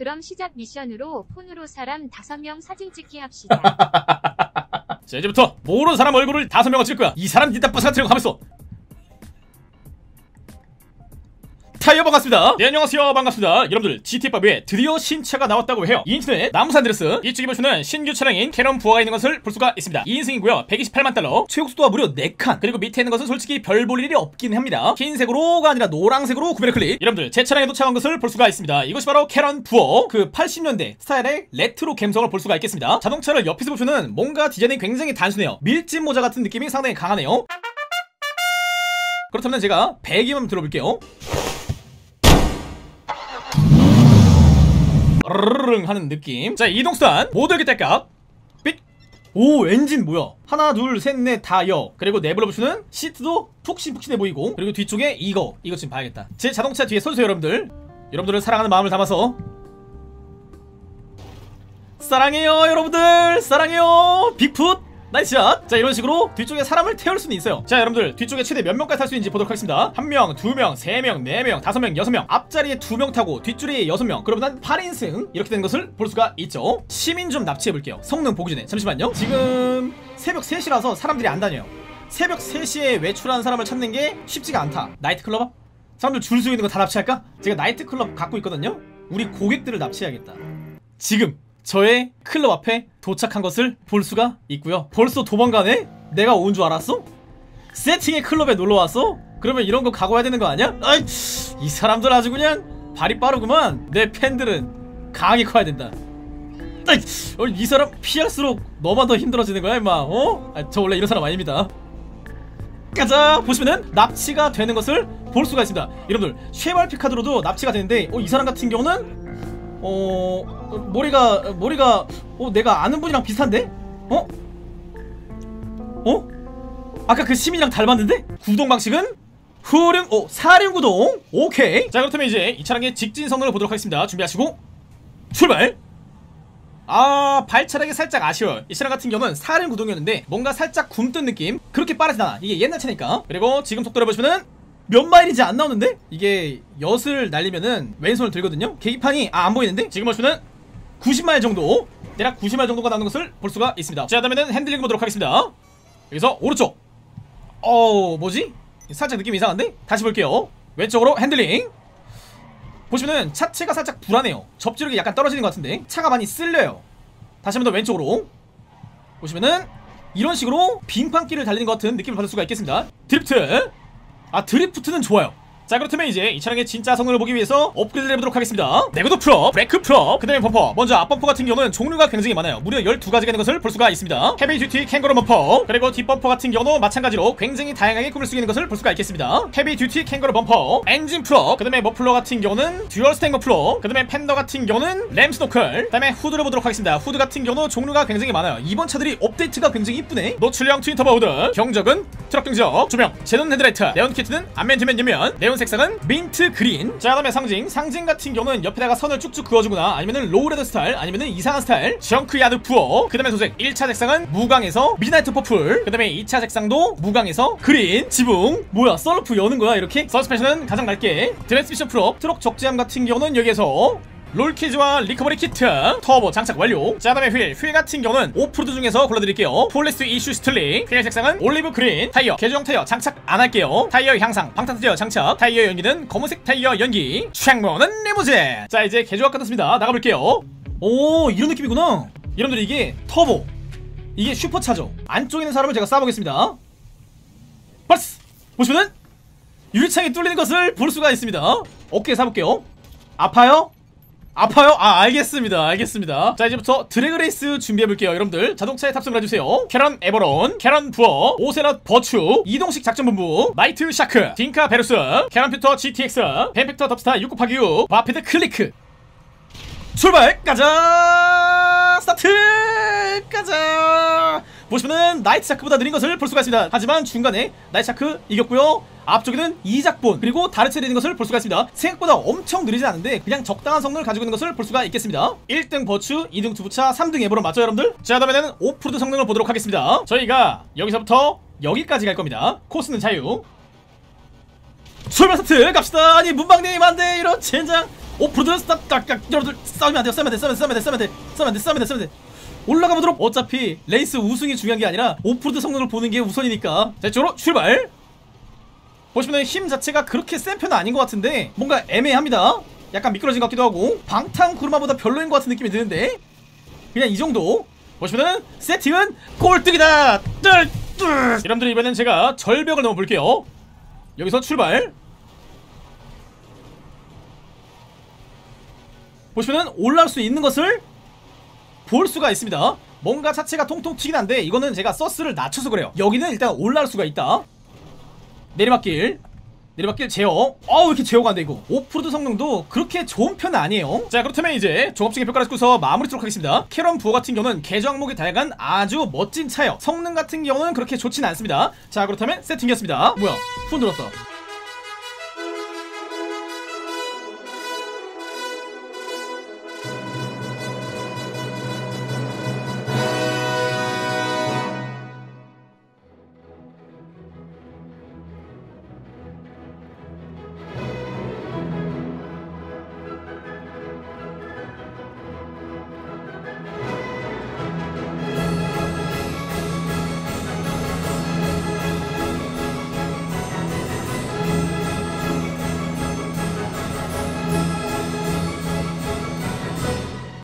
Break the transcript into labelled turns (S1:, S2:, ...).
S1: 그럼 시작 미션으로 폰으로 사람 5명 사진 찍기 합시다.
S2: 자 이제부터 모르는 사람 얼굴을 다섯 명을 찍을 거야 이 사람 니다 버스 같은 거 가면서 타이어 반갑습니다. 네 안녕하세요. 반갑습니다. 여러분들 GT5에 드디어 신차가 나왔다고 해요. 이 인터넷 나무산 드레스 이쪽에 보시면 신규 차량인 캐논 부하가 있는 것을 볼 수가 있습니다. 2인승이고요. 128만 달러 최고속도가 무려 4칸 그리고 밑에 있는 것은 솔직히 별 볼 일이 없긴 합니다. 흰색으로가 아니라 노란색으로 구별을 클릭. 여러분들 제 차량에 도착한 것을 볼 수가 있습니다. 이것이 바로 캐논 부어. 그 80년대 스타일의 레트로 감성을 볼 수가 있겠습니다. 자동차를 옆에서 보시면 뭔가 디자인이 굉장히 단순해요. 밀짚 모자 같은 느낌이 상당히 강하네요. 그렇다면 제가 배기음 들어볼게요 르르릉 하는 느낌. 자 이동수단. 모두 딸깍 삑오 엔진 뭐야? 하나 둘셋넷 다여. 그리고 보시면 시트도 푹신푹신해 보이고. 그리고 뒤쪽에 이거. 이거 지금 봐야겠다. 제 자동차 뒤에 서주세요 여러분들. 여러분들을 사랑하는 마음을 담아서. 사랑해요 여러분들. 사랑해요. 빅풋 nice shot. 자 이런 식으로 뒤쪽에 사람을 태울 수는 있어요. 자 여러분들 뒤쪽에 최대 몇 명까지 탈 수 있는지 보도록 하겠습니다. 한 명, 두 명, 세 명, 네 명, 다섯 명, 여섯 명. 앞자리에 두 명 타고 뒷줄에 여섯 명. 그러면 한 8인승. 이렇게 되는 것을 볼 수가 있죠. 시민 좀 납치해볼게요. 성능 보기 전에. 잠시만요. 지금 새벽 3시라서 사람들이 안 다녀요. 새벽 3시에 외출하는 사람을 찾는 게 쉽지가 않다. 나이트클럽? 앞? 사람들 줄서 있는 거 다 납치할까? 제가 나이트클럽 갖고 있거든요. 우리 고객들을 납치해야겠다. 지금 저의 클럽 앞에 도착한 것을 볼 수가 있고요 벌써 도망가네? 내가 온 줄 알았어? 세팅의 클럽에 놀러왔어? 그러면 이런 거 각오해야 되는 거 아니야? 아이 이 사람들 아주 그냥 발이 빠르구만 내 팬들은 강하게 커야 된다 아이, 어, 이 사람 피할수록 너만 더 힘들어지는 거야 임마 어? 아, 저 원래 이런 사람 아닙니다 가자 보시면은 납치가 되는 것을 볼 수가 있습니다 여러분들 쉐발 피카드로도 납치가 되는데 어, 이 사람 같은 경우는 어 머리가 머리가 어 내가 아는 분이랑 비슷한데? 어? 어? 아까 그 시민이랑 닮았는데? 구동 방식은 후륜 오 사륜 구동 오케이 자 그렇다면 이제 이 차량의 직진 성능을 보도록 하겠습니다 준비하시고 출발 아 발차량이 살짝 아쉬워요 이 차량 같은 경우는 사륜 구동이었는데 뭔가 살짝 굼뜬 느낌 그렇게 빠르진 않아 이게 옛날 차니까 그리고 지금 속도를 보시면은 몇 마일인지 안 나오는데? 이게 엿을 날리면은 왼손을 들거든요? 계기판이 아 안 보이는데? 지금 보시면은 90마일 정도 대략 90마일 정도가 나오는 것을 볼 수가 있습니다. 자 그다음에는 핸들링 보도록 하겠습니다. 여기서 오른쪽. 어 뭐지? 살짝 느낌이 이상한데? 다시 볼게요. 왼쪽으로 핸들링. 보시면은 차체가 살짝 불안해요. 접지력이 약간 떨어지는 것 같은데? 차가 많이 쓸려요. 다시 한번 더 왼쪽으로. 보시면은 이런 식으로 빙판길을 달리는 것 같은 느낌을 받을 수가 있겠습니다. 드리프트. 아 드리프트는 좋아요 자 그렇다면 이제 이 차량의 진짜 성능을 보기 위해서 업그레이드를 해보도록 하겠습니다. 내구도 프로, 브레이크 프로, 그 다음에 범퍼. 먼저 앞범퍼 같은 경우는 종류가 굉장히 많아요. 무려 12가지가 있는 것을 볼 수가 있습니다. heavy duty 캥거루 범퍼 그리고 뒷범퍼 같은 경우도 마찬가지로 굉장히 다양하게 꾸밀 수 있는 것을 볼 수가 있겠습니다. heavy duty 캥거루 범퍼 엔진 프로 그 다음에 머플러 같은 경우는 dual stack 머플러 그 다음에 펜더 같은 경우는 램 스노클 그 다음에 후드를 보도록 하겠습니다. 후드 같은 경우 종류가 굉장히 많아요. 이번 차들이 업데이트가 굉장히 이쁘네. 노출형 트윈 터보 후드 경적은 트럭 경적 조명 제논 헤드라이트 네온 키트는 앞면 뒷면 옆면 네온 색상은 민트 그린. 자 다음에 상징. 상징 같은 경우는 옆에다가 선을 쭉쭉 그어주거나 아니면은 lowrider 스타일 아니면은 이상한 스타일. junkyard 부어. 그 다음에 도색. 1차 색상은 무광에서 midnight purple. 그 다음에 2차 색상도 무광에서 그린. 지붕. 뭐야 선루프 여는 거야 이렇게? 서스펜션은 가장 낮게. 트랜스미션 프로 트럭 적재함 같은 경우는 여기에서 roll cage와 recovery kit 터보 장착 완료. 자 다음에 휠, 휠 같은 경우는 오프로드 중에서 골라드릴게요. police issue steelie. 휠 색상은 olive green. 타이어 개조형 타이어 장착 안 할게요. 타이어 향상 방탄 타이어 장착. 타이어 연기는 검은색 타이어 연기. 창문은 리무진. 자 이제 개조가 끝났습니다. 나가볼게요. 오 이런 느낌이구나. 여러분들 이게 터보 이게 슈퍼차죠. 안쪽에 있는 사람을 제가 쏴보겠습니다. 버스! 보시면은 유리창이 뚫리는 것을 볼 수가 있습니다. 어깨에 쏴볼게요. 아파요? 아파요? 아 알겠습니다. 알겠습니다. 자 이제부터 drag race 준비해볼게요 여러분들. 자동차에 탑승을 해주세요. 캐런 에버론 캐런 부어 오셀럿 버추 이동식 작전본부 나이트 샤크 딩카 베루스 캐런 퓨터 GTX 베네팩터 덥스타 6 곱하기 6 바피드 클리크 출발! 가자! 스타트! 가자 보시면은 나이트 샤크보다 느린 것을 볼 수가 있습니다. 하지만 중간에 나이트 샤크 이겼고요. 앞쪽에는 이작본 그리고 다르체를 있는 것을 볼 수가 있습니다. 생각보다 엄청 느리진 않은데 그냥 적당한 성능을 가지고 있는 것을 볼 수가 있겠습니다. 1등 버추 2등 투부차 3등 에버론 맞죠 여러분들? 자 다음에는 오프로드 성능을 보도록 하겠습니다. 저희가 여기서부터 여기까지 갈 겁니다. 코스는 자유. 출발 스타트 갑시다. 아니 문방님 안돼. 이런 젠장. 오프로드 스탑딱딱 여러분들 싸우면 안 돼요. 싸우면 안 돼. 싸우면 안 돼. 싸우면 안 돼. 싸우면 안 돼. 싸우면 안 돼. 싸우면 안돼 올라가 보도록. 어차피 레이스 우승이 중요한 게 아니라 오프로드 성능을 보는 게 우선이니까. 자 이쪽으로 출발. 보시면 힘 자체가 그렇게 센 편은 아닌 것 같은데 뭔가 애매합니다. 약간 미끄러진 것 같기도 하고 방탄 쿠루마보다 별로인 것 같은 느낌이 드는데 그냥 이 정도. 보시면은 세팅은 꼴등이다. 여러분들 이번엔 제가 절벽을 넘어볼게요. 여기서 출발. 보시면은 올라올 수 있는 것을 볼 수가 있습니다. 뭔가 자체가 통통 튀긴 한데 이거는 제가 서스를 낮춰서 그래요. 여기는 일단 올라올 수가 있다. 내리막길. 내리막길 제어. 어우 이렇게 제어가 안돼 이거. 오프로드 성능도 그렇게 좋은 편은 아니에요. 자 그렇다면 이제 종합적인 평가를 듣고서 마무리 하도록 하겠습니다. 캐런 부어 같은 경우는 개조 항목이 다양한 아주 멋진 차예요. 성능 같은 경우는 그렇게 좋진 않습니다. 자 그렇다면 세팅이었습니다. 뭐야? 폰 들었어